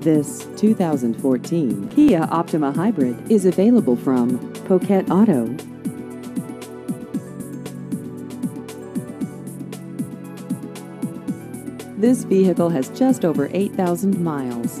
This 2014 Kia Optima Hybrid is available from Poquet Auto. This vehicle has just over 8,000 miles.